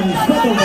Jones.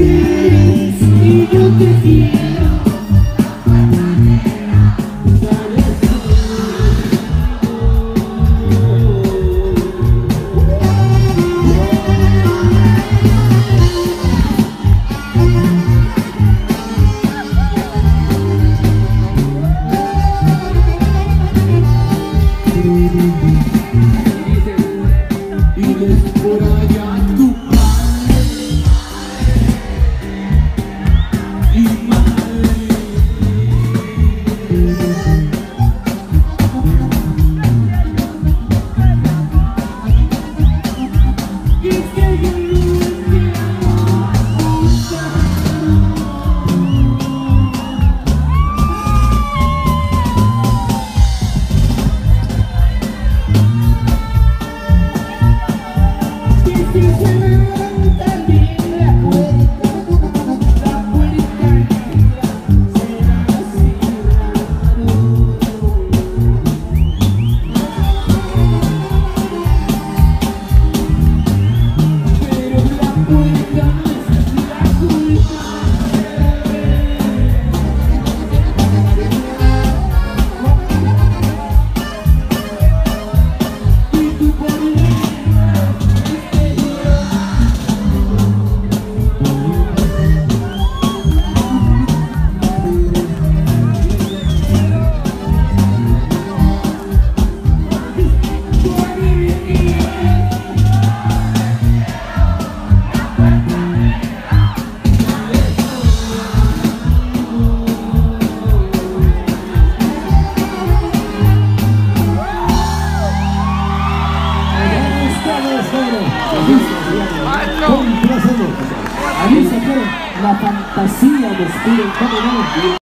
quieres y yo te quiero. you tonight. suegro, con placer. A mí se la fantasía de Steven Cameron.